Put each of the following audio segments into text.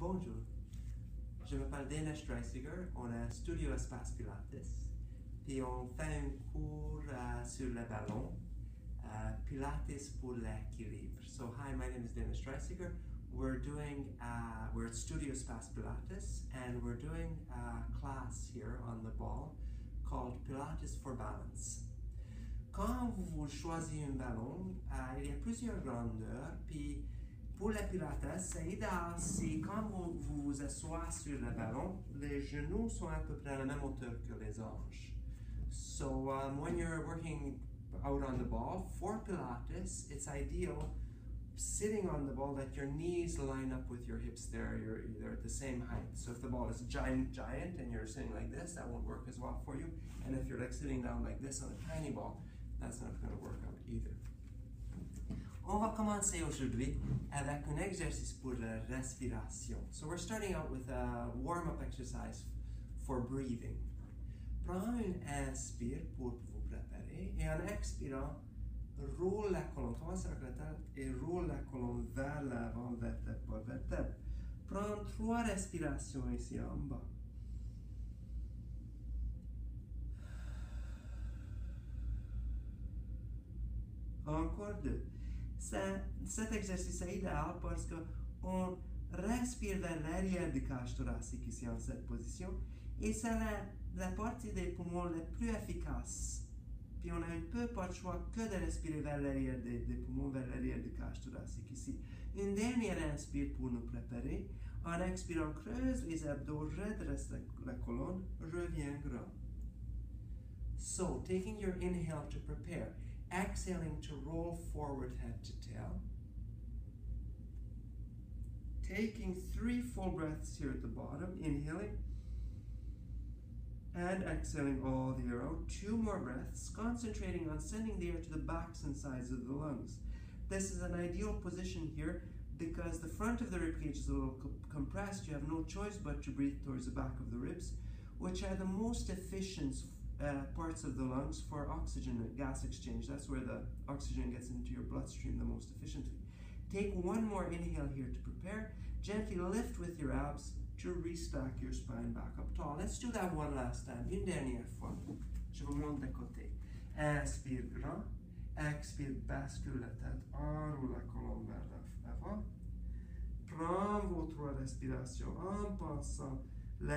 Bonjour, je m'appelle Dana Streisiger, on a Studio Espace Pilates, puis on fait un cours uh, sur le ballon, uh, Pilates pour l'équilibre. So hi, my name is Dana Streisiger. We're doing, uh, we're at Studio Espace Pilates, and we're doing a class here on the ball called Pilates for Balance. Quand vous choisissez un ballon, uh, il y a plusieurs grandeurs, puis pour les pilates, c'est idéal si quand vous, vous vous sur le ballon, les genoux sont à peu près à la même hauteur que les hanches. So um, when you're working out on the ball for Pilates, it's ideal sitting on the ball that your knees line up with your hips there, you're, at the same height. So if the ball is giant, giant, and you're sitting like this, that won't work as well for you. And if you're like sitting down like this on a tiny ball, that's not to work out either. On va commencer aujourd'hui avec un exercice pour la respiration. So we're starting out with a warm-up exercise for breathing. Prends un inspire pour vous préparer et en expirant, roule la colonne, commence avec la tête et roule la colonne vers l'avant, vertèbre par vertèbre. Prends trois respirations ici en bas. Encore deux. Cet exercice est idéal parce qu'on respire vers l'arrière du cage thoracique ici en cette position et c'est la, la, partie des poumons la plus efficace. Puis on a un peu pas le choix que de respirer vers l'arrière des, poumons, vers l'arrière du cage thoracique ici. Une dernière inspire pour nous préparer. En expirant, creuse les abdos, redresse la, la colonne, reviens grand. So, taking your inhale to prepare. Exhaling to roll forward head to tail. Taking three full breaths here at the bottom, inhaling and exhaling all the air out. Two more breaths, concentrating on sending the air to the backs and sides of the lungs. This is an ideal position here because the front of the rib cage is a little co compressed. You have no choice but to breathe towards the back of the ribs, which are the most efficient uh, parts of the lungs for oxygen gas exchange. That's where the oxygen gets into your bloodstream the most efficiently. Take one more inhale here to prepare. Gently lift with your abs to restack your spine back up tall. Let's do that one last time. Une dernière fois. Je vous montre de côté. Inspire grand. Expire, bascule la tête. Enroule la colonne vers l'avant. Prends vos trois en pensant de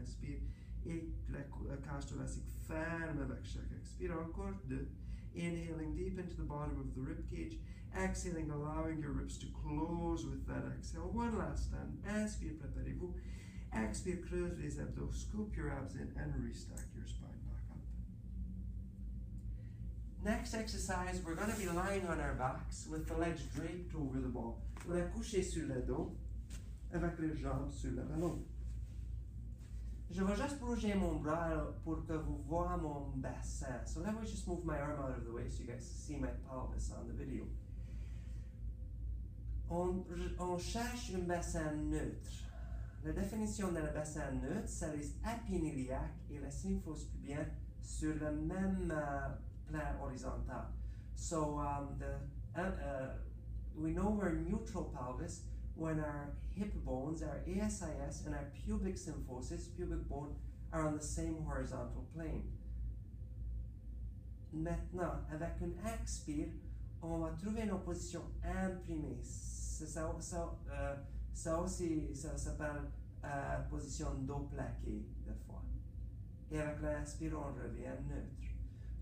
inspire et la cage thoracique ferme avec chaque expire. Encore deux. Inhaling deep into the bottom of the rib cage. Exhaling, allowing your ribs to close with that exhale. One last time. Inspire, préparez-vous. Expire, creuse les abdos, scoop your abs in, and restack your spine back up. Next exercise, we're going to be lying on our backs with the legs draped over the ball. On a couché sur le dos avec les jambes sur le ballon. Je vais juste bouger mon bras pour que vous voyez mon bassin. So let me just move my arm out of the way so you guys see my pelvis on the video. On, cherche un bassin neutre. La définition d'un bassin neutre, c'est les iliaques et la symphyse pubienne sur le même uh, plan horizontal. So um, the, uh, uh, we know we're neutral pelvis when our hip bones, our ASIS, and our pubic symphysis, pubic bone, are on the same horizontal plane. Maintenant, avec une expire, on va trouver une position imprimée. Ça, ça, euh, ça aussi, ça s'appelle euh, position dos plaqué, des fois. Et avec l'inspire, on revient neutre.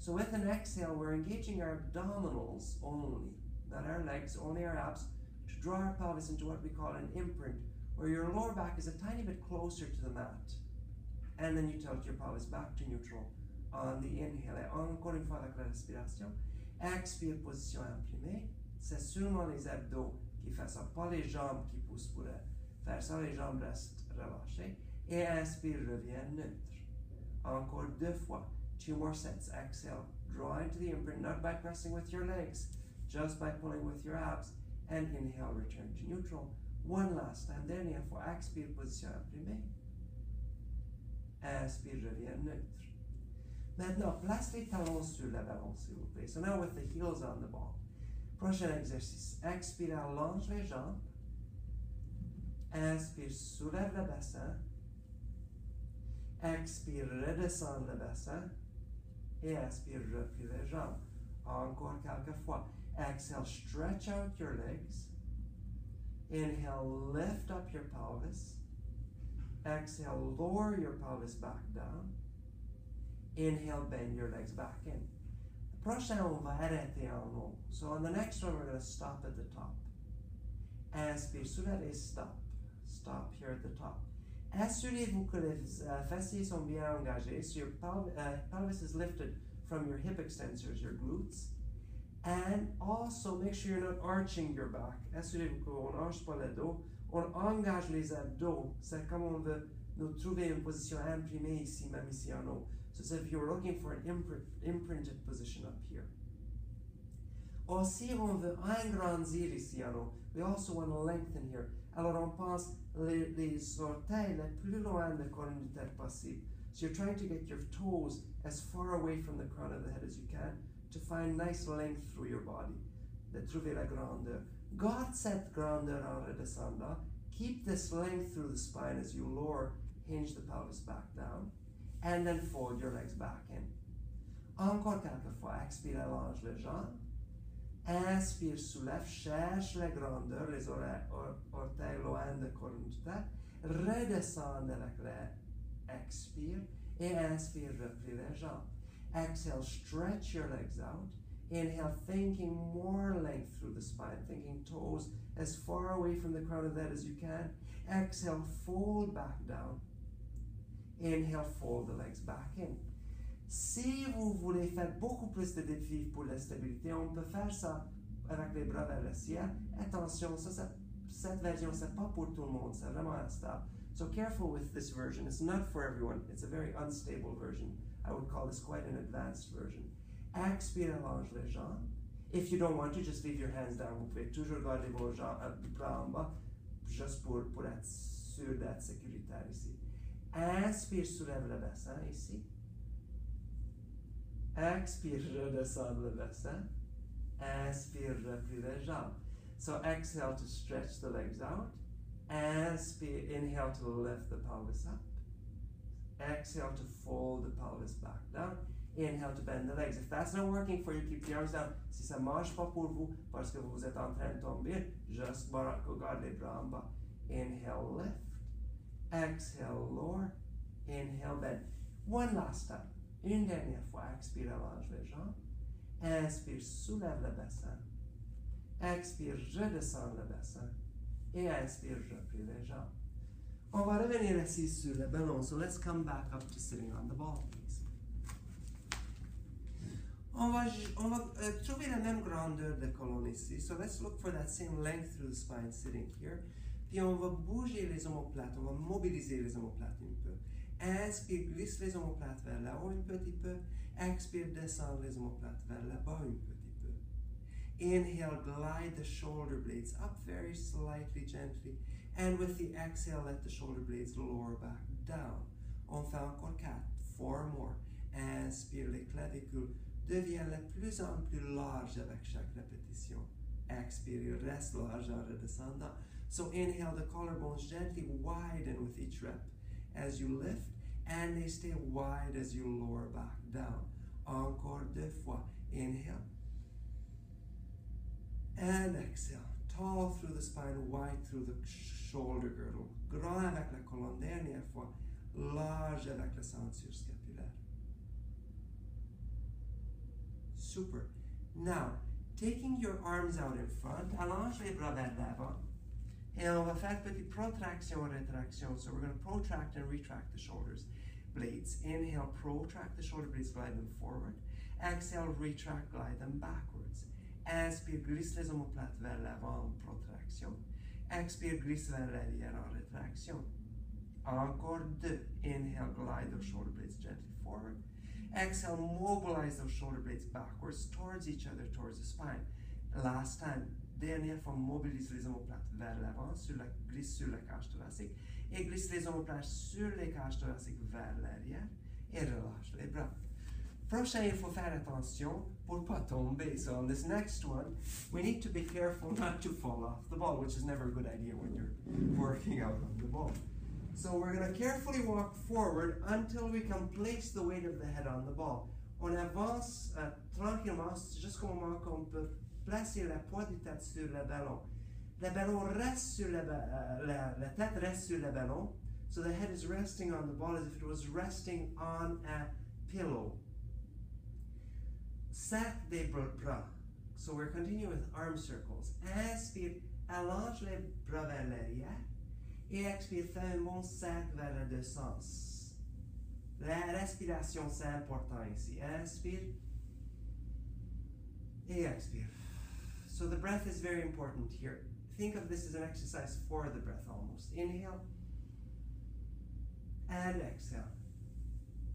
So with an exhale, we're engaging our abdominals only, not our legs, only our abs, draw our pelvis into what we call an imprint, where your lower back is a tiny bit closer to the mat. And then you tilt your pelvis back to neutral on the inhale. Encore une fois avec la respiration. Expire, position imprimée. C'est seulement les abdos qui font ça, pas les jambes qui poussent pour faire ça. Les jambes restent relâchées. Et inspire, revient neutre. Encore deux fois. Two more sets. Exhale. Draw into the imprint, not by pressing with your legs, just by pulling with your abs and inhale, return to neutral. One last time. Dernière fois, expire, position imprimée. Inspire, reviens neutre. Maintenant, place les talons sur la ballon, s'il vous plaît. So now with the heels on the ball. Prochain exercice. Expire, allonge les jambes. Inspire, soulève le bassin. Expire, redescend le bassin. Et inspire, replie les jambes. Encore quelques fois. Exhale, stretch out your legs. Inhale, lift up your pelvis. Exhale, lower your pelvis back down. Inhale, bend your legs back in. Prochain, on va arrêter en haut. So on the next one, we're going to stop at the top. Inspire, soulevez, stop. Stop here at the top. Assurez-vous que les uh, fessiers sont bien engagés. So your pelv uh, pelvis is lifted from your hip extensors, your glutes. And also make sure you're not arching your back. Assurez-vous qu'on n'arche pas le dos. On engage les abdos. C'est comme on veut nous trouver une position imprimée ici, même ici en haut. So it's if you're looking for an imprint, imprinted position up here. Aussi, on veut agrandir ici en haut. We also want to lengthen here. Alors, on passe les, les orteils le plus loin de la colonne de tête possible. So you're trying to get your toes as far away from the crown of the head as you can to find nice length through your body. De trouver la grandeur. Garde cette grandeur en redescendant. Keep this length through the spine as you lower, hinge the pelvis back down, and then fold your legs back in. Encore quelques fois. Expire, allonge les jambes. Inspire, soulève, cherche la grandeur, les oreilles, or, orteils loin de colonne de tête. Redescend avec l'air. Expire. Et inspire, replie les jambes. Exhale, stretch your legs out. Inhale, thinking more length through the spine, thinking toes as far away from the crown of the head as you can. Exhale, fold back down. Inhale, fold the legs back in. Si vous voulez faire beaucoup plus de défis pour la stabilité, on peut faire ça avec les bras vers le ciel. Attention, ça, ça cette version, c'est pas pour tout le monde, c'est vraiment instable. So careful with this version. It's not for everyone. It's a very unstable version. I would call this quite an advanced version. Expire, allonge les jambes. If you don't want to, just leave your hands down. Vous pouvez toujours garder vos euh, bras en bas, juste pour, pour être sûr d'être sécuritaire ici. Inspire, soulève le bassin ici. Expire, redescend le bassin. Inspire, replie les jambes. So exhale to stretch the legs out. Inspire, inhale to lift the pelvis up. Exhale to fold the pelvis back down. Inhale to bend the legs. If that's not working for you, keep the arms down. Si ça marche pas pour vous, parce que vous êtes en train de tomber, juste garde les bras en bas. Inhale, lift. Exhale, lower. Inhale, bend. One last time. Une dernière fois. Expire, allonge les jambes. Inspire, soulève le bassin. Expire, redescend le bassin. Et inspire, replie les jambes. On va revenir assis sur le ballon. So let's come back up to sitting on the ball, please. On va, on va euh, trouver la même grandeur de colonne ici. So let's look for that same length through the spine sitting here. Puis on va bouger les omoplates, on va mobiliser les omoplates un peu. Inspire, glisse les omoplates vers là haut un petit peu. Expire, descend les omoplates vers le bas un petit peu. Inhale, glide the shoulder blades up very slightly, gently. And with the exhale, let the shoulder blades lower back down. On encore quatre, four more. Inspire, les clavicules deviennent de plus en plus larges avec chaque répétition. Expire, reste large en redescendant. So inhale, the collarbones gently widen with each rep as you lift, and they stay wide as you lower back down. Encore deux fois. Inhale. And exhale. Tall through the spine, wide through the shoulder girdle. Grand avec la colonne. Dernière fois. Large avec la ceinture scapulaire. Super. Now, taking your arms out in front, allonge les bras vers l'avant. Et on va faire petite protraction, rétraction. So we're going to protract and retract the shoulders blades. Inhale, protract the shoulder blades, glide them forward. Exhale, retract, glide them backwards. Inspire, glisse les omoplates vers l'avant, protraction. Expire, glisse vers l'arrière en rétraction. Encore deux. Inhale, glide those shoulder blades gently forward. Exhale, mobilize those shoulder blades backwards towards each other, towards the spine. Last time. Dernière fois, mobilise les omoplates vers l'avant, sur la, glisse sur la cage thoracique, et glisse les omoplates sur les cages thoraciques vers l'arrière, et relâche les bras. Prochain, il faut faire attention pour pas tomber. So on this next one, we need to be careful not to fall off the ball, which is never a good idea when you're working out on the ball. So we're going to carefully walk forward until we can place the weight of the head on the ball. On avance euh, tranquillement jusqu'au moment qu'on peut placer la poids du tête sur le ballon. Le ballon reste sur le uh, la, la tête reste sur le ballon. So the head is resting on the ball as if it was resting on a pillow. Sac des bras. So we're continuing with arm circles. Inspire, allonge les bras vers l'arrière. Et expire, fais un bon sac vers les deux sens. La respiration, c'est important ici. Inspire. Et expire. So the breath is very important here. Think of this as an exercise for the breath almost. Inhale. And exhale.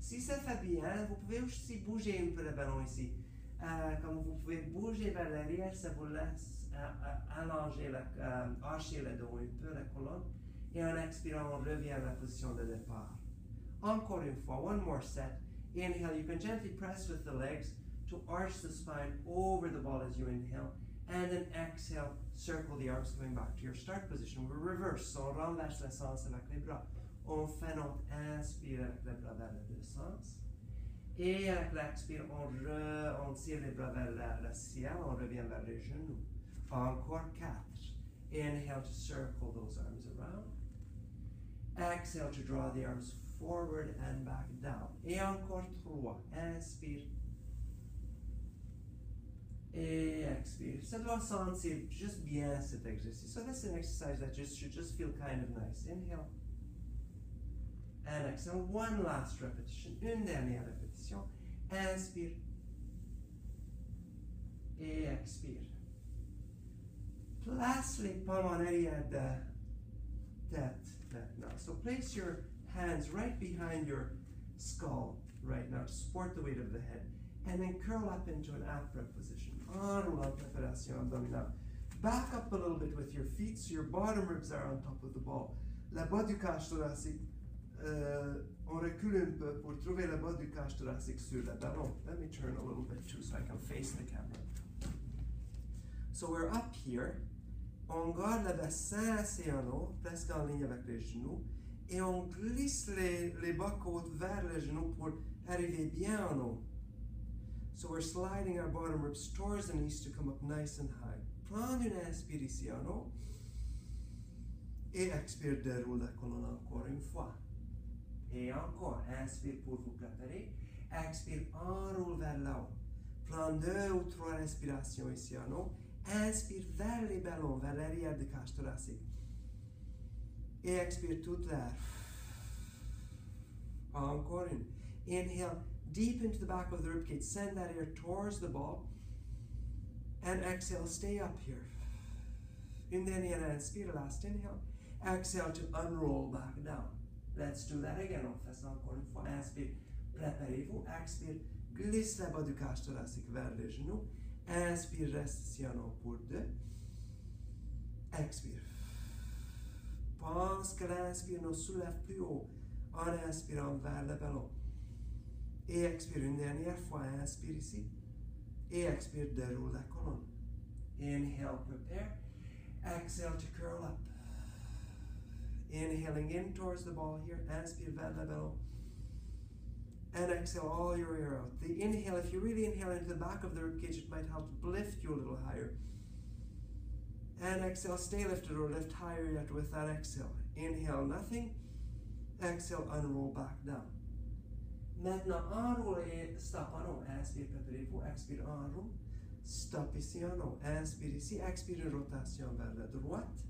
Si ça fait bien, vous pouvez aussi bouger un peu le ballon ici. Euh, comme vous pouvez bouger vers l'arrière, ça vous laisse euh, euh, allonger, la, euh, hacher le dos un peu, la colonne. Et en expirant, on revient à la position de départ. Encore une fois, one more set. Inhale, you can gently press with the legs to arch the spine over the ball as you inhale. And then exhale, circle the arms coming back to your start position. We reverse, on renverse le sens avec les bras. On fait notre inspire avec les bras vers les deux sens. Et avec l'expire, on, re, on tire les bras vers le ciel, on revient vers les genoux. Encore quatre. Inhale to circle those arms around. Exhale to draw the arms forward and back down. Et encore trois. Inspire. Et expire. Ça doit sentir juste bien cet exercice. So this is an exercise that just should just feel kind of nice. Inhale. And exhale. One last repetition. Une dernière répétition. Inspire. Et expire. Place les palmes en arrière de tête maintenant. So place your hands right behind your skull right now to support the weight of the head. And then curl up into an upright position. Enroule en préparation abdominale. Back up a little bit with your feet so your bottom ribs are on top of the ball. La bas du thoracique, euh, on recule un peu pour trouver la bas du cage thoracique sur le ballon. Let me turn a little bit too so I can face the camera. So we're up here. On garde le bassin assez en haut, presque en ligne avec les genoux. Et on glisse les, les bas côtes vers les genoux pour arriver bien en haut. So we're sliding our bottom ribs towards the knees to come up nice and high. Prends une inspire ici en haut. Et expire, déroule la colonne encore une fois. Et encore, inspire pour vous préparer. Expire, enroule vers là-haut. Prends deux ou trois respirations ici en haut. Inspire vers les ballons, vers l'arrière du cage thoracique. Et expire toute l'air. Inhale deep into the back of the ribcage. Send that air towards the ball. And exhale, stay up here. Une dernière inspire, last inhale. Exhale to unroll back down. Let's do that again. Une fois. Inspire, préparez-vous. Expire, glisse la bas du cage thoracique vers les genoux. Inspire, reste haut pour deux. Expire. Pense que l'inspire nous soulève plus haut en inspirant vers le ballon. Et expire une dernière fois. Inspire ici. Et expire, déroule la colonne. Inhale, prepare. Exhale to curl up. Inhaling in towards the ball here. Le ballon. And exhale all your air out. The inhale, if you really inhale into the back of the ribcage, it might help lift you a little higher. And exhale, stay lifted or lift higher yet with that exhale. Inhale, nothing. Exhale, unroll back down. Maintenant, enroule et stop en haut. Inspire, préparez-vous. Expire, enroule. Stop ici en haut. Inspire ici. Expire, rotation vers la droite.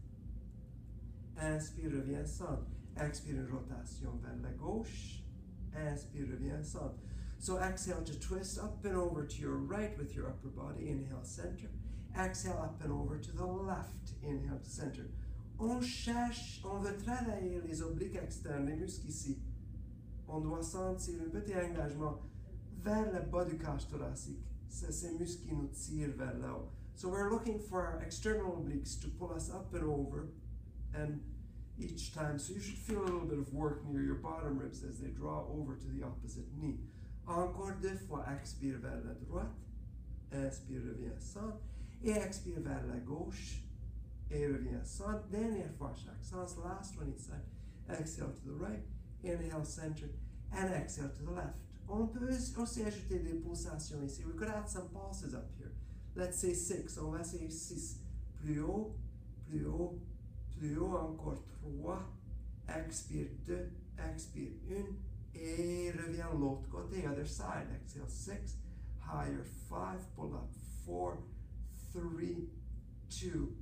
Inspire, reviens centre. Expire, rotation vers la gauche. Inspire, reviens centre. So exhale to twist up and over to your right with your upper body. Inhale, center. Exhale up and over to the left. Inhale to center. On cherche, on veut travailler les obliques externes, les muscles ici. On doit sentir un petit engagement vers le bas du cage thoracique. C'est ces muscles qui nous tirent vers là haut. So we're looking for our external obliques to pull us up and over and each time. So you should feel a little bit of work near your bottom ribs as they draw over to the opposite knee. Encore deux fois, expire vers la droite. Inspire, revient centre. Et expire vers la gauche. Et revient centre. Dernière fois, chaque sens. Last one each side. Exhale to the right. Inhale, center. And exhale to the left. On peut aussi ajouter des pulsations ici. We could add some pulses up here. Let's say six. On va essayer six. Plus haut, plus haut, haut. Encore trois. Expire deux. Expire une. Et reviens l'autre côté, other side. Exhale six. Higher five. Pull up four, three, two,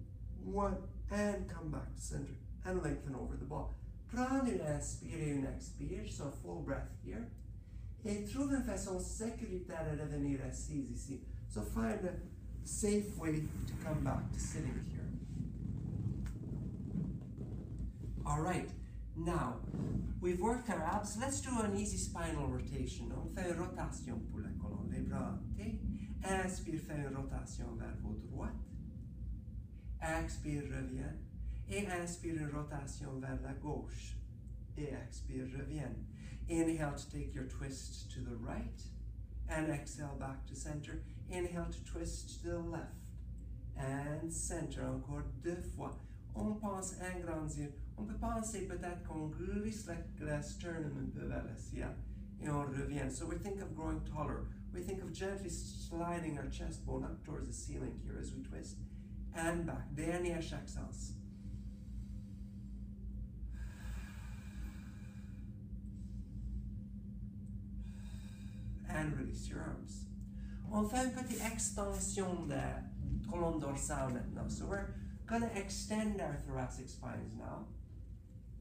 one. And come back to center. And lengthen over the ball. Prendre une inspire expire. So full breath here. Et trouve une façon sécuritaire de revenir assise ici. So find a safe way to come back to sitting here. All right. Now, we've worked our abs. Let's do an easy spinal rotation. On fait une rotation pour la colonne. Les bras hantés. Inspire, fait une rotation vers votre droite. Expire, revient. Et inspire une rotation vers la gauche. Et expire, revient. Inhale to take your twist to the right. And exhale back to center. Inhale to twist to the left. And center. Encore deux fois. On pense agrandir. On peut penser peut-être qu'on glisse la, la sternum un peu vers le. Et on revient. So we think of growing taller. We think of gently sliding our chest bone up towards the ceiling here as we twist. And back. Dernier chaque sens. And release your arms. On fait une petite extension de colonne dorsale maintenant. So we're going to extend our thoracic spines now.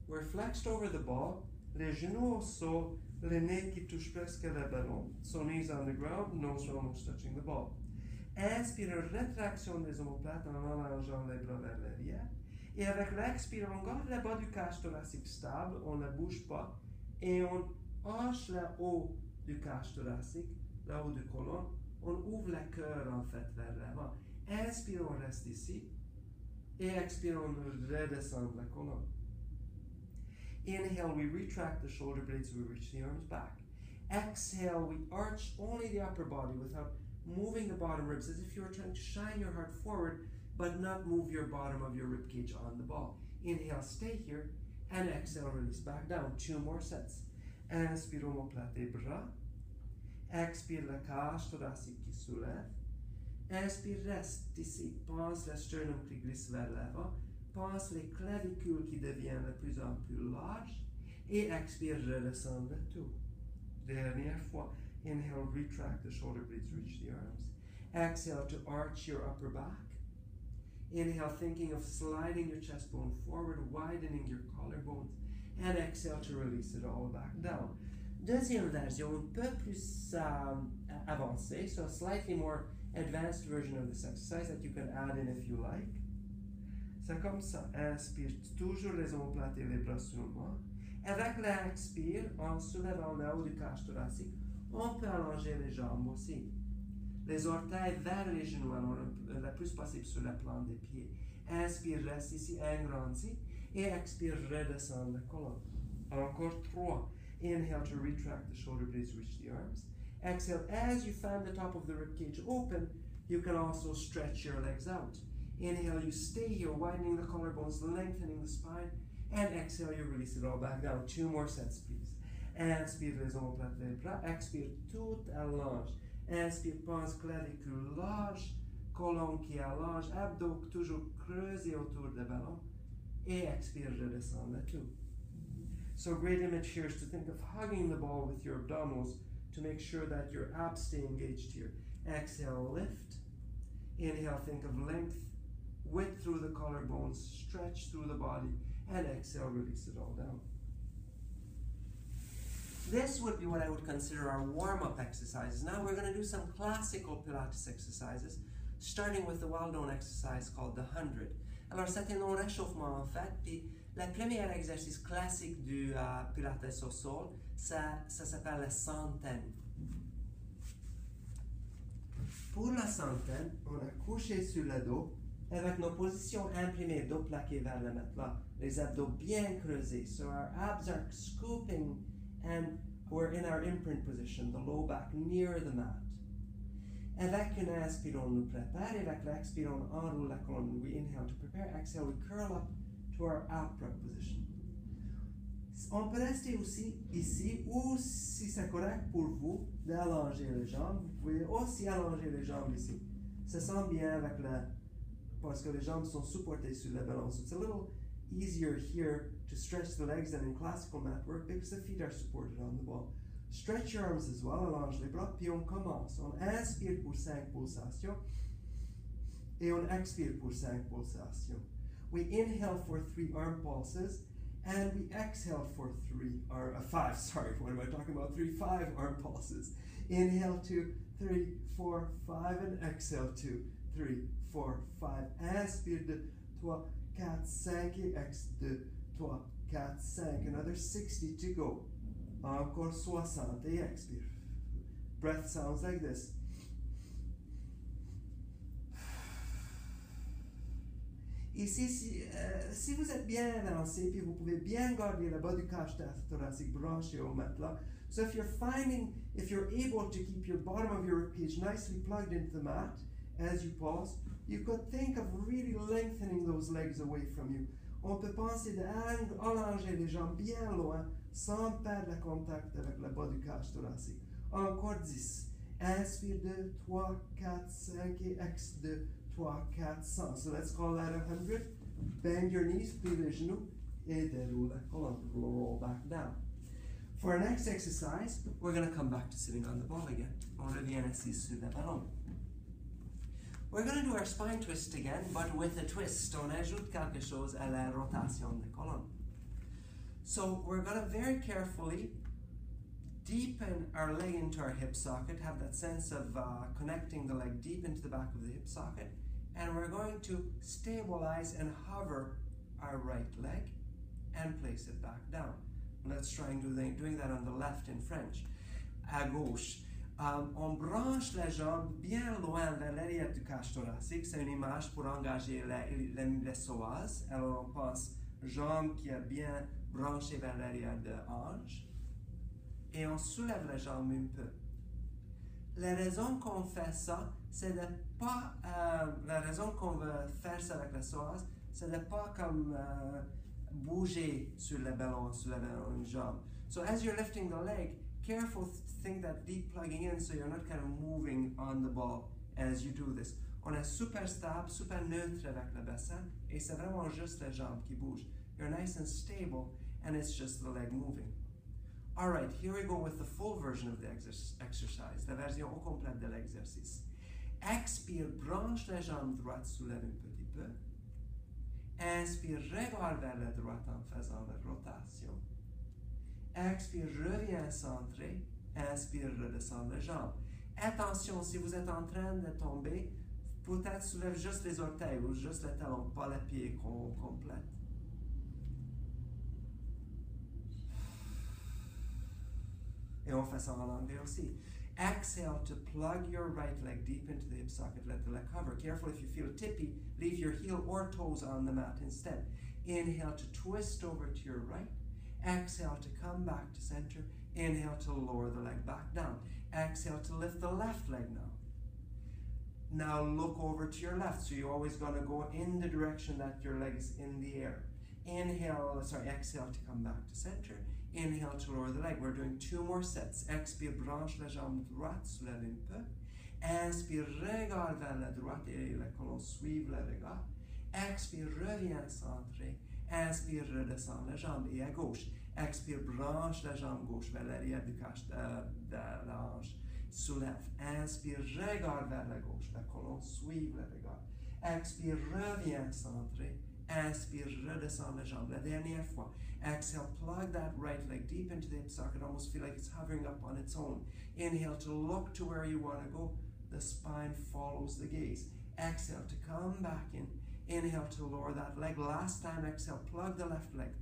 We're flexed over the ball, les genoux au sol, le nez qui touche presque le ballon. So knees on the ground, nose almost touching the ball. Inspire, rétraction des omoplates en allongeant les bras vers l'arrière. Et avec l'expire, on garde le bas du cache thoracique stable, on ne bouge pas. Et on hanche le haut du cache thoracique, le haut du colonne. On ouvre le cœur en fait vers l'avant. Inspire, on reste ici. Et expire, on redescend la colonne. Inhale, we retract the shoulder blades, we reach the arms back. Exhale, we arch only the upper body without moving the bottom ribs as if you were trying to shine your heart forward but not move your bottom of your rib cage on the ball. Inhale, stay here, and exhale, release back down. Two more sets. Inspire, omoplate bras. Expire, la cage thoracique qui soulève. Inspire. Pense le sternum qui glisse vers l'avant. Pense les clavicules qui deviennent de plus en plus larges. Et expire, redescendre le tout. Dernière fois. Inhale, retract the shoulder blades, reach the arms. Exhale to arch your upper back. Inhale, thinking of sliding your chest bone forward, widening your collarbones. And exhale to release it all back down. Deuxième version, un peu plus um, avancée, so a slightly more advanced version of this exercise that you can add in if you like. C'est comme ça. Inspire toujours les omoplates et les bras sur le ventre. Avec l'expire, en soulevant le haut du cache thoracique, on peut allonger les jambes aussi. Les orteils vers les genoux, alors le plus possible sur la plante des pieds. Inspire, reste ici, agrandis. Et expire, redescend la colonne. Encore trois. Inhale to retract the shoulder blades, reach the arms. Exhale, as you find the top of the ribcage open, you can also stretch your legs out. Inhale, you stay here, widening the collarbones, lengthening the spine. And exhale, you release it all back down. Two more sets, please. Inspire les omoplates les bras. Expire, tout allonge. Inspire, pense clavicule large, colonne qui allonge, abdos toujours creusé autour du ballon. Et expire, redescend le tout. So great image here is to think of hugging the ball with your abdominals to make sure that your abs stay engaged here. Exhale, lift. Inhale, think of length, width through the collarbones, stretch through the body, and exhale, release it all down. This would be what I would consider our warm-up exercises. Now we're going to do some classical Pilates exercises, starting with the well-known exercise called the 100. Alors c'est un long réchauffement en fait, puis le premier exercice classique du uh, Pilates au sol, ça, ça s'appelle la centaine. Pour la centaine, on a couché sur le dos, avec nos positions imprimées, dos plaqué vers le matelas, les abdos bien creusés. So our abs are scooping and we're in our imprint position, the low back near the mat. Avec une inspire, on nous prépare. Avec l'expire, on enroule la colonne. We inhale to prepare. Exhale, we curl up to our upright position. On peut rester aussi ici, ou si c'est correct pour vous, d'allonger les jambes. Vous pouvez aussi allonger les jambes ici. Ça sent bien avec la, parce que les jambes sont supportées sur la balance. It's a little easier here to stretch the legs than in classical mat work because the feet are supported on the ball. Stretch your arms as well, allonge les bras, puis on commence. On inspire pour 5 pulsations et on expire pour 5 pulsations. We inhale for 3 arm pulses and we exhale for 3 or uh, 5, sorry, what am I talking about? 3 5 arm pulses. Inhale 2 3 4 5 and exhale 2 3 4 5. Inspire de 3 4 5 et ex 2 3 4 5. Another 60 to go. Encore 60 et expire. Breath sounds like this. Ici, si, euh, si vous êtes bien avancé, puis vous pouvez bien garder le bas du thoracique branché au matelas. So if you're finding, if you're able to keep your bottom of your ribcage nicely plugged into the mat as you pause, you could think of really lengthening those legs away from you. On peut penser d'allonger ah, les jambes bien loin sans perdre le contact avec le bas du cache thoracique. Encore 10. Inspire 2, 3, 4, 5 et ex 2, 3, 4, 100. So let's call that 100. Bend your knees, plie les genoux, et déroule la colonne. Roll back down. For our next exercise, we're going to come back to sitting on the ball again. On revient assis sur le ballon. We're going to do our spine twist again, but with a twist. On ajoute quelque chose à la rotation de colonne. So we're going to very carefully deepen our leg into our hip socket, have that sense of uh, connecting the leg deep into the back of the hip socket, and we're going to stabilize and hover our right leg and place it back down. Let's try and do doing that on the left in French. À gauche. Um, on branche la jambe bien loin vers l'arrière du cache thoracique. C'est une image pour engager la psoas. Alors on pense jambe qui est bien branchée vers l'arrière de hanche. Et on soulève la jambe un peu. La raison qu'on fait ça, c'est de pas. Euh, la raison qu'on veut faire ça avec la psoas, c'est de pas comme. Euh, bouger sur le ballon, sur la ballon, une jambe. So as you're lifting the leg, careful to think that deep plugging in so you're not kind of moving on the ball as you do this. On est super stable, super neutre avec le bassin et c'est vraiment juste la jambe qui bouge. You're nice and stable and it's just the leg moving. All right, here we go with the full version of the exercise, la version au complète de l'exercice. Expire, branche la jambe droite, soulève un petit peu. Inspire, regarde vers la droite en faisant la rotation. Expire, reviens centré. Inspire, redescend la jambe. Attention, si vous êtes en train de tomber, peut-être soulève juste les orteils ou juste le talon, pas le pied complète. Et on fait ça en anglais aussi. Exhale to plug your right leg deep into the hip socket, let the leg cover. Careful if you feel tippy, leave your heel or toes on the mat instead. Inhale to twist over to your right. Exhale to come back to center. Inhale to lower the leg back down. Exhale to lift the left leg now. Now look over to your left. So you're always going to go in the direction that your leg is in the air. Inhale, sorry, exhale to come back to center. Inhale to lower the leg. We're doing two more sets. Expire, branche la jambe droite, soulève un peu. Inspire, regarde vers la droite et la colonne suive le regard. Expire, reviens centré. Inspire, redescend la jambe et à gauche. Expire, branche la jambe gauche vers l'arrière du cache de, la hanche. Soulève. Inspire, regarde vers la gauche. La colonne suive le regard. Expire, reviens centré. Inspire, redescend la jambe. La dernière fois. Exhale, plug that right leg deep into the hip socket. Almost feel like it's hovering up on its own. Inhale to look to where you want to go. The spine follows the gaze. Exhale to come back in. Inhale to lower that leg. Last time, exhale, plug the left leg.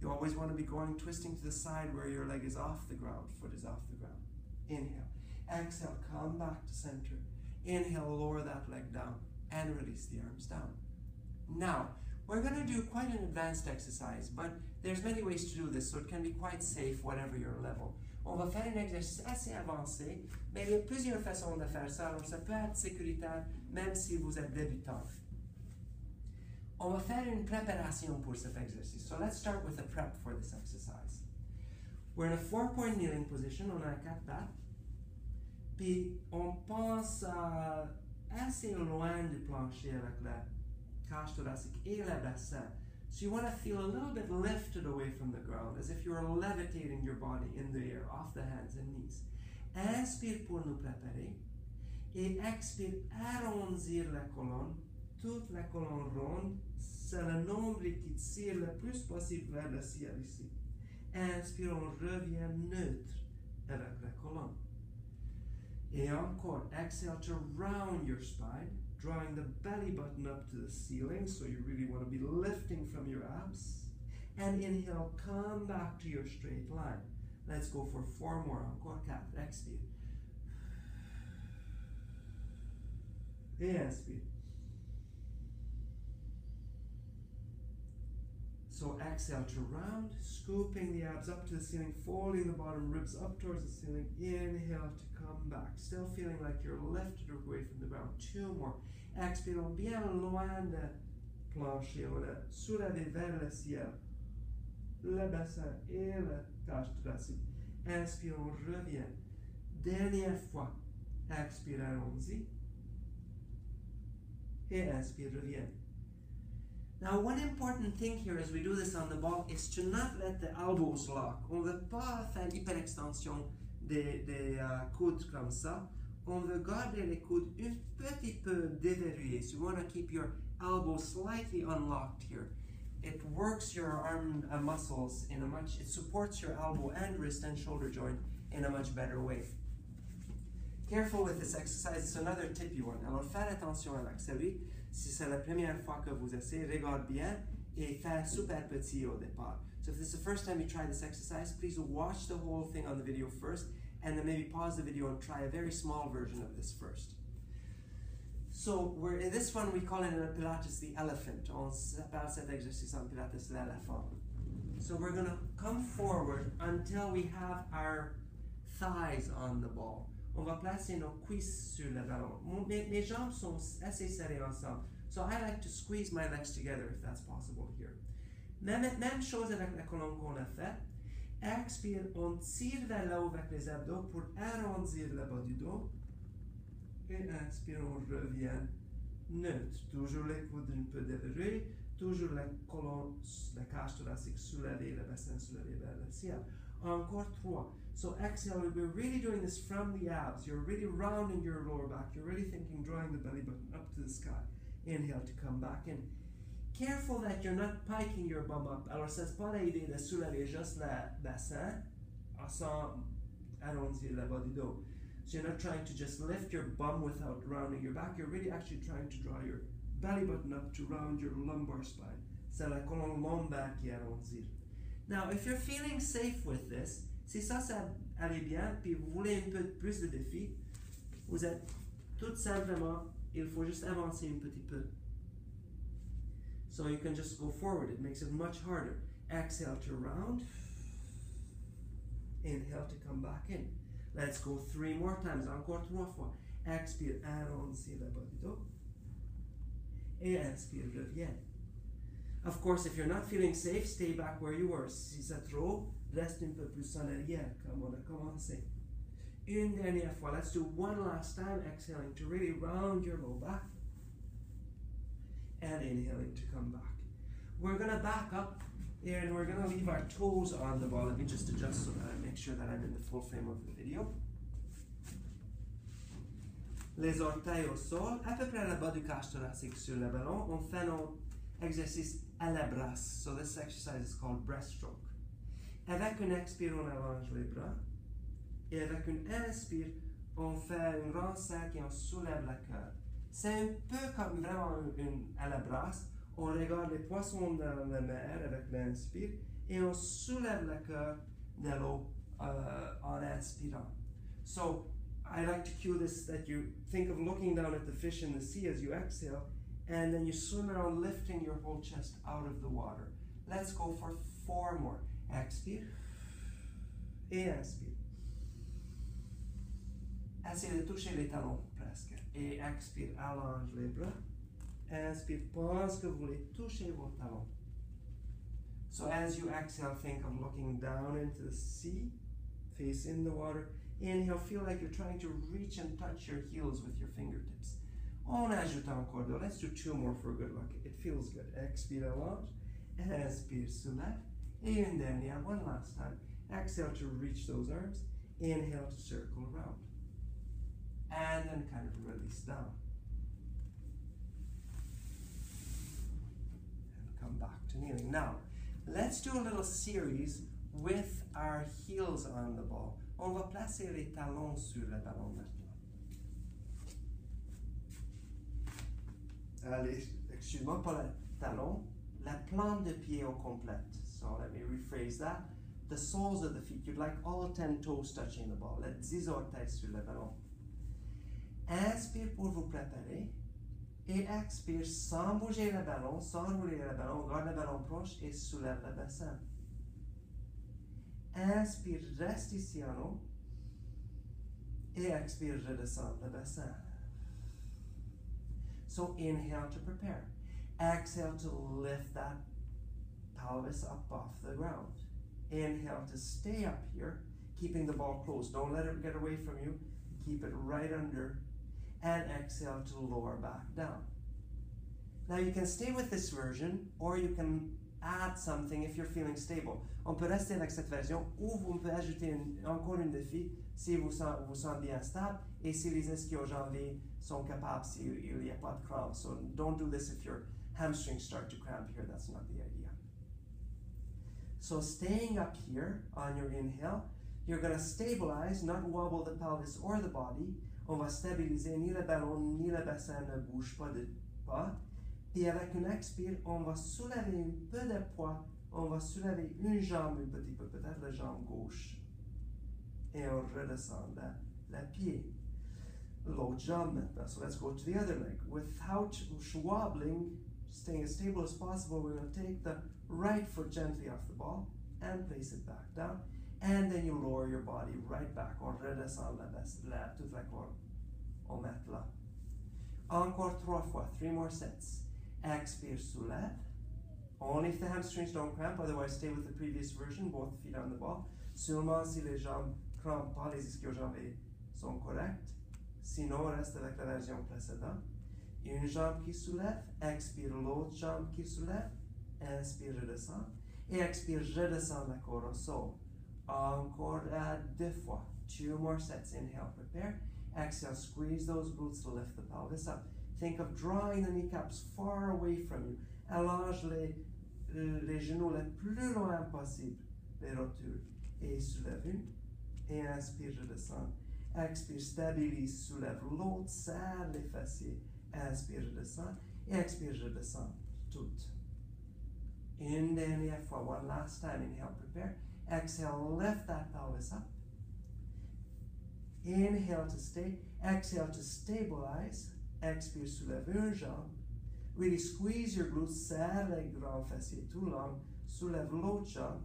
You always want to be going twisting to the side where your leg is off the ground, foot is off the ground. Inhale. Exhale, come back to center. Inhale, lower that leg down and release the arms down. Now, we're going to do quite an advanced exercise, but there's many ways to do this, so it can be quite safe, whatever your level. On va faire un exercice assez avancé, mais il y a plusieurs façons de faire ça, alors ça peut être sécuritaire même si vous êtes débutant. On va faire une préparation pour cet exercice. So let's start with a prep for this exercise. We're in a four-point kneeling position, on a quatre pattes. Puis on pense euh, assez loin du plancher avec la cage thoracique et le bassin. So you want to feel a little bit lifted away from the ground, as if you are levitating your body in the air, off the hands and knees. Inspire pour nous préparer. Et expire, arrondir la colonne, toute la colonne ronde. C'est le nombril qui tire le plus possible vers le ciel ici. Inspire, on revient neutre avec la colonne. Et encore, exhale to round your spine, drawing the belly button up to the ceiling, so you really want to be lifting from your abs. And inhale, come back to your straight line. Let's go for four more. Encore quatre. Expire. Inspire. So exhale to round, scooping the abs up to the ceiling, folding the bottom ribs up towards the ceiling. Inhale to come back. Still feeling like you're lifted away from the ground. Two more. Expirons bien loin de plancher. On a soulevé vers le ciel. Le bassin et la cage thoracique. Inspire, on revient. Dernière fois. Expire, allons-y. Et inspire, revient. Now, one important thing here as we do this on the ball is to not let the elbows lock. On ne veut pas faire l'hyperextension des, des uh, coudes comme ça. On veut garder les coudes un petit peu déverrouillés. So you want to keep your elbows slightly unlocked here. It works your arm uh, muscles in a much, it supports your elbow and wrist and shoulder joint in a much better way. Careful with this exercise, it's another tip you want. Alors, faire attention avec celui. Si c'est la première fois que vous essayez, regarde bien et faire super petit au départ. So if this is the first time you try this exercise, please watch the whole thing on the video first and then maybe pause the video and try a very small version of this first. So we're, in this one we call it in Pilates the elephant. On appelle cet exercice en Pilates l'éléphant. So we're to come forward until we have our thighs on the ball. On va placer nos cuisses sur le ballon. Mon, mes, jambes sont assez serrées ensemble. So I like to squeeze my legs together if that's possible here. Même, même chose avec la colonne qu'on a fait. Expire, on tire vers le haut avec les abdos pour arrondir le bas du dos. Et inspire, on revient neutre. Toujours les coudes un peu déverrouillés. Toujours la colonne, la cage thoracique soulevée, le bassin soulevé vers le ciel. Encore trois. So exhale, we're really doing this from the abs. You're really rounding your lower back. You're really thinking drawing the belly button up to the sky. Inhale to come back in. Careful that you're not piking your bum up. Alors, c'est pas l'idée de soulever juste le bassin sans arrondir le bas du dos. So you're not trying to just lift your bum without rounding your back. You're really actually trying to draw your belly button up to round your lumbar spine. C'est la colonne lombaire qui arrondir. Now, if you're feeling safe with this, si ça, ça allait bien, puis vous voulez un peu plus de défi, vous êtes tout simplement, il faut juste avancer un petit peu. So you can just go forward. It makes it much harder. Exhale to round. Inhale to come back in. Let's go three more times. Encore trois fois. Expire, arrondis le bas du dos. Et inspire, reviens. Of course, if you're not feeling safe, stay back where you were. Si c'est trop, plus en arrière, comme on a commencé. Une dernière fois. Let's do one last time, exhaling to really round your low back. And inhaling to come back. We're going to back up here and we're going to leave our toes on the ball. Let me just adjust so that I make sure that I'm in the full frame of the video. Les orteils au sol, à peu près le bas du cage thoracique sur le ballon. On fait nos exercices à la brasse. So this exercise is called breaststroke. Avec une expire, on allonge les bras. Et avec une inspire, on fait une grand sac et on soulève la cœur. C'est un peu comme vraiment une, à la brasse. On regarde les poissons dans la mer avec l'inspire et on soulève la cœur de l'eau uh, en inspirant. So I like to cue this that you think of looking down at the fish in the sea as you exhale, and then you swim around lifting your whole chest out of the water. Let's go for four more. Expire et inspire. Essayez de toucher les talons presque. Et expire, allonge les bras. Inspire, pense que vous voulez toucher vos talons. So as you exhale, think of looking down into the sea, face in the water. Inhale, feel like you're trying to reach and touch your heels with your fingertips. On ajoute encore deux. Let's do two more for good luck. It feels good. Expire, allonge. Inspire, soulève. Et une dernière, one last time. Exhale to reach those arms. Inhale to circle around. And then kind of release down. And come back to kneeling. Now, let's do a little series with our heels on the ball. On va placer les talons sur le ballon maintenant. Allez, excuse-moi, pas le talon, la plante de pied au complète. So let me rephrase that. The soles of the feet, you'd like all 10 toes touching the ball. Les 10 orteils sur le ballon. Inspire pour vous préparer. Et expire sans bouger le ballon, sans rouler le ballon. Garde le ballon proche et soulève le bassin. Inspire, reste ici en haut. Et expire, redescend le bassin. So inhale to prepare. Exhale to lift that pelvis up off the ground. Inhale to stay up here, keeping the ball close. Don't let it get away from you. Keep it right under. And exhale to lower back down. Now you can stay with this version or you can add something if you're feeling stable. On peut rester avec cette version ou on peut ajouter une, encore une défi si vous sent, vous sentez bien stable et si les ischio-jambiers sont capables, s'il n'y a pas de crampe. So don't do this if your hamstrings start to cramp here. That's not the idea. So staying up here on your inhale, you're going to stabilize, not wobble the pelvis or the body. On va stabiliser, ni le ballon ni le bassin ne bouge pas de pas. Et avec une expire, on va soulever un peu de poids. On va soulever une jambe un petit peu, peut-être la jambe gauche. Et on redescend la, la pied. L'autre jambe maintenant. So let's go to the other leg. Without wobbling, staying as stable as possible, we're going to take the right foot gently off the ball and place it back down. And then you lower your body right back. On redescend la, la, toute la corde. Encore trois fois, three more sets. Expire, soulève. Only if the hamstrings don't cramp, otherwise stay with the previous version, both feet on the ball. Seulement si les jambes crampent pas, les ischio-jambiers sont corrects. Sinon, reste avec la version précédente. Une jambe qui soulève, expire l'autre jambe qui soulève, inspire, redescend. Et expire, redescend la corde au sol. Encore uh, deux fois. Two more sets. Inhale, prepare. Exhale, squeeze those glutes lift the pelvis up. Think of drawing the kneecaps far away from you. Allonge les, genoux le plus loin possible. Les rotules. Et soulève une. Et inspire, redescend. Expire, stabilise, soulève l'autre, serre les fessiers. Inspire, redescend. Et expire, redescend. Toutes. Dernière fois. One last time. Inhale, prepare. Exhale, lift that pelvis up. Inhale to stay. Exhale to stabilize. Expire, soulève une jambe. Really squeeze your glutes, serre les grands fessiers tout long. Soulève l'autre jambe.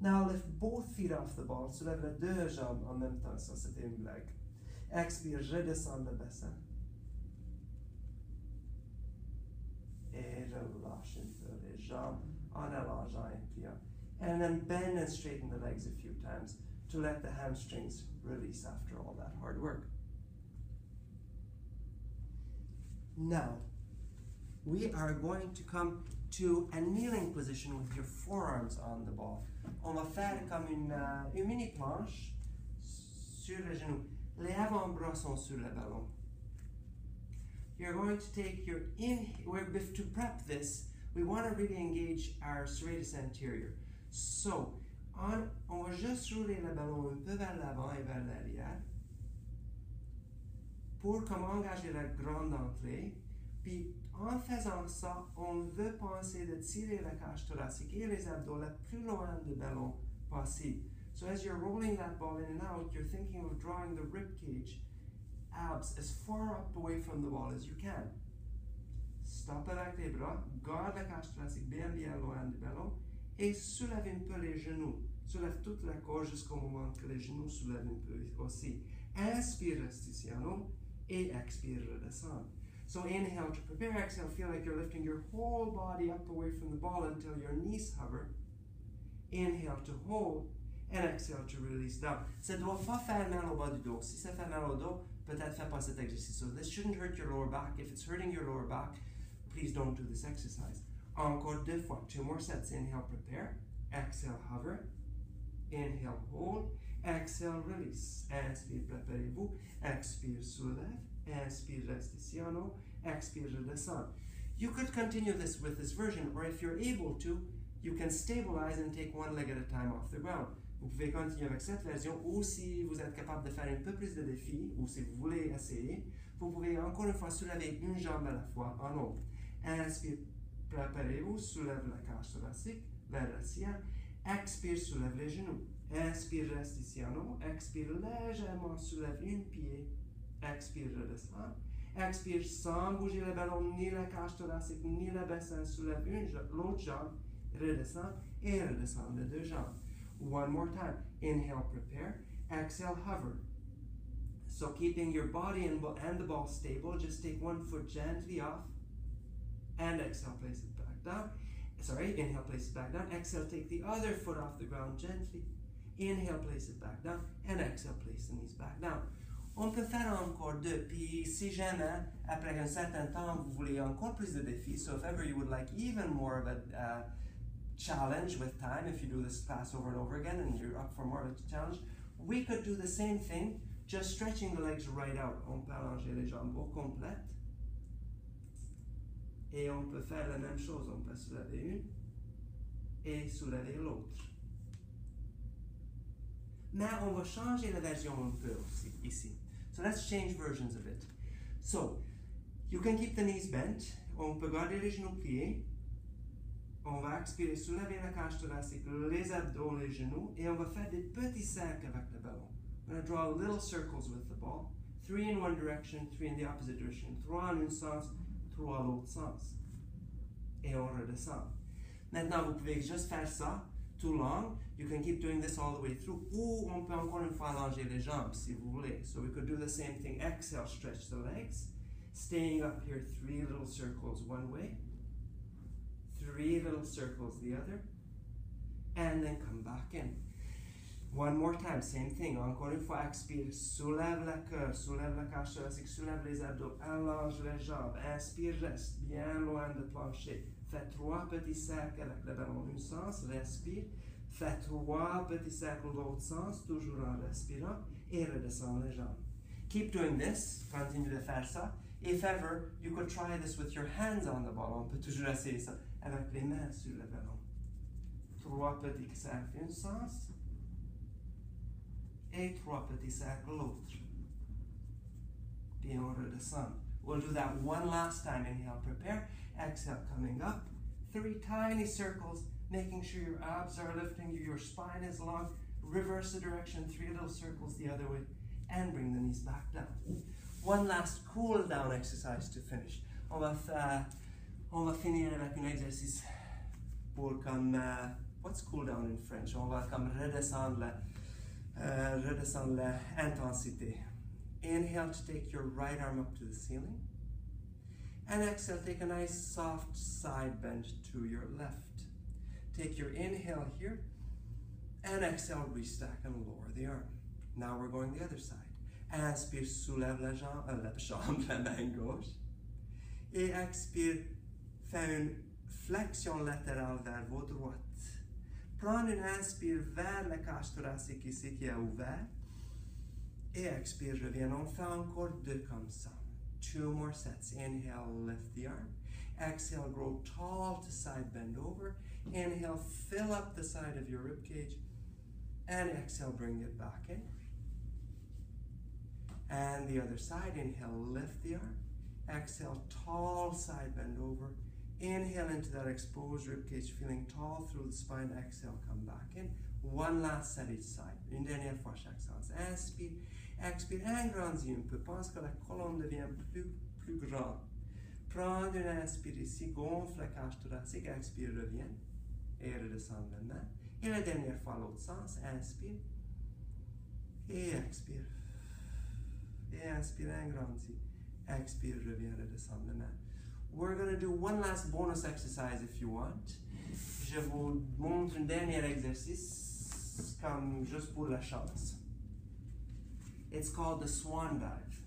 Now lift both feet off the ball. Soulève les deux jambes en même temps. Ça, c'était une blague. Expire, redescend le bassin. Et relâche un peu les jambes allongeant et pliant. And then bend and straighten the legs a few times to let the hamstrings release after all that hard work. Now, we are going to come to a kneeling position with your forearms on the ball. On va faire comme une, uh, une mini planche sur le genou. Les avant-bras sont sur le ballon. You're going to take your in, to prep this, we want to really engage our serratus anterior. So, on, on va juste rouler le ballon un peu vers l'avant et vers l'arrière pour comme engager la grand dentelé. Puis en faisant ça, on veut penser de tirer la cage thoracique et les abdos le plus loin du ballon possible. So as you're rolling that ball in and out, you're thinking of drawing the rib cage abs as far up away from the ball as you can. Stop avec les bras, garde la cage thoracique bien bien loin du ballon et soulève un peu les genoux. Soulève toute la corde jusqu'au moment que les genoux soulèvent un peu aussi. Inspire, reste ici en haut. Et expire, redescendre. So inhale to prepare, exhale, feel like you're lifting your whole body up away from the ball until your knees hover. Inhale to hold, and exhale to release down. Ça doit pas faire mal au bas du dos. Si ça fait mal au dos, peut-être fais pas cet exercice. So this shouldn't hurt your lower back. If it's hurting your lower back, please don't do this exercise. Encore deux fois. Two more sets. Inhale, prepare. Exhale, hover. Inhale, hold. Exhale, release. Inspire, préparez-vous. Expire, soulève. Inspire, reste ici en haut. Expire, redescend. You could continue this with this version, or if you're able to, you can stabilize and take one leg at a time off the ground. Vous pouvez continuer avec cette version, ou si vous êtes capable de faire un peu plus de défis, ou si vous voulez essayer, vous pouvez encore une fois soulever une jambe à la fois en haut. Inspire, préparez-vous, soulève la cage thoracique vers le ciel. Expire, soulève les genoux. Inspire, reste ici en haut. Expire légèrement, soulève une pied. Expire, redescend. Expire sans bouger le ballon, ni la cage thoracique, ni le bassin. Soulève une, l'autre jambe, redescend et redescend les deux jambes. One more time. Inhale, prepare. Exhale, hover. So keeping your body and, and the ball stable, just take one foot gently off and exhale, place it back down. Sorry, inhale, place it back down. Exhale, take the other foot off the ground gently. Inhale, place it back down. And exhale, place the knees back down. On peut faire encore deux. Puis si jamais, après un certain temps, vous voulez encore plus de défis, so if ever you would like even more of a uh, challenge with time, if you do this class over and over again and you're up for more of a challenge, we could do the same thing, just stretching the legs right out. On peut allonger les jambes au complète. Et on peut faire la même chose. On peut soulever une et soulever l'autre. Mais on va changer la version un peu aussi, ici. So let's change versions of it. So, you can keep the knees bent. On peut garder les genoux pliés. On va expirer, soulever la cage thoracique, les abdos, les genoux, et on va faire des petits cercles avec le ballon. I'm going to draw little circles with the ball. Three in one direction, three in the opposite direction. Trois en un sens, trois l'autre sens. Et on redescend. Maintenant, vous pouvez juste faire ça tout long. You can keep doing this all the way through. Ou on peut encore une fois allonger les jambes si vous voulez. So we could do the same thing. Exhale, stretch the legs. Staying up here, three little circles one way. Three little circles the other. And then come back in. One more time, same thing. Encore une fois, expire, soulève la cœur, soulève la cage thoracique, soulève les abdos, allonge les jambes, inspire, reste bien loin de plancher. Fais trois petits cercles avec le ballon d'un sens, respire. Fais trois petits cercles dans l'autre sens, toujours en respirant, et redescends les jambes. Keep doing this, continue de faire ça. If ever, you could try this with your hands on the ball. On peut toujours essayer ça avec les mains sur le ballon. Trois petits cercles un sens, et trois petits cercles l'autre. Puis on redescend. We'll do that one last time. Inhale, prepare. Exhale, coming up. Three tiny circles, making sure your abs are lifting, your spine is long. Reverse the direction, three little circles the other way, and bring the knees back down. One last cool down exercise to finish. On va, faire, on va finir avec un exercice pour comme, uh, what's cool down in French? On va comme redescendre la, uh, redescendre l'intensité. Inhale to take your right arm up to the ceiling. And exhale, take a nice soft side bend to your left. Take your inhale here. And exhale, restack and lower the arm. Now we're going the other side. Inspire, soulève la jambe, euh, la jambe, la main gauche. Et expire, fais une flexion latérale vers vos droites. Prends une inspire vers la cage thoracique ici qui est ouverte. Et expire, reviens. On fait encore deux comme ça. Two more sets. Inhale, lift the arm. Exhale, grow tall to side bend over. Inhale, fill up the side of your rib cage. And exhale, bring it back in. And the other side, inhale, lift the arm. Exhale, tall side bend over. Inhale into that exposed rib cage, feeling tall through the spine. Exhale, come back in. One last set each side. Une dernière fois chaque sens. Inspire, expire, agrandis un peu. Pense que la colonne devient plus, plus grande. Prends une inspire ici, gonfle la cage thoracique, expire, reviens. Et redescends maintenant. Et la dernière fois l'autre sens, inspire. Et expire. Et inspire, agrandis. Expire, reviens, redescendre les mains. We're going to do one last bonus exercise if you want. Je vous montre un dernier exercice, comme juste pour la chance. It's called the swan dive.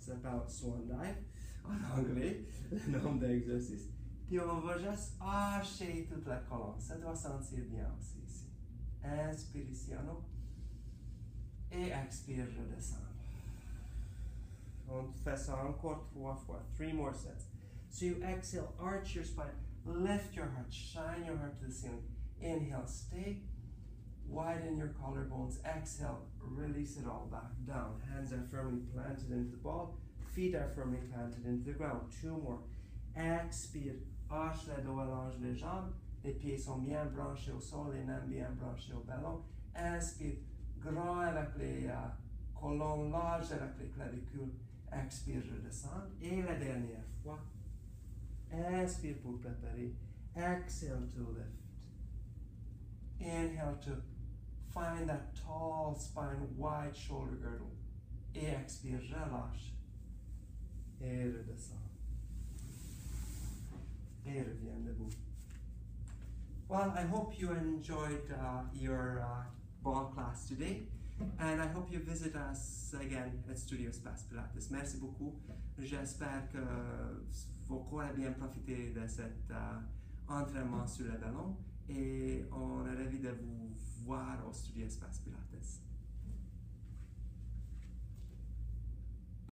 Ça s'appelle swan dive en anglais, le nom d'exercice. Puis on va juste hacher toute la colonne. Ça doit sentir bien aussi ici. Inspire ici en haut. Et expire, redescendre. On ça encore trois fois. Three more sets. So you exhale, arch your spine, lift your heart, shine your heart to the ceiling. Inhale, stay, widen your collarbones. Exhale, release it all back down. Hands are firmly planted into the ball, feet are firmly planted into the ground. Two more. Expire, arche les dos, allonge les jambes. Les pieds sont bien branchés au sol, les mains bien branchées au ballon. Inspire, grand avec les uh, colonnes larges avec les clavicules. Expire, redescendre. Et la dernière fois. Inspire pour préparer. Exhale to lift. Inhale to find that tall spine, wide shoulder girdle. Et expire, relâche. Et redescend. Et reviens debout. Well, I hope you enjoyed uh, your uh, ball class today. And I hope you visit us again at Studio Space Pilates. Merci beaucoup. J'espère que corps ont bien profité de cet uh, entraînement sur le ballon et on est ravis de vous voir au Studio Space Pilates.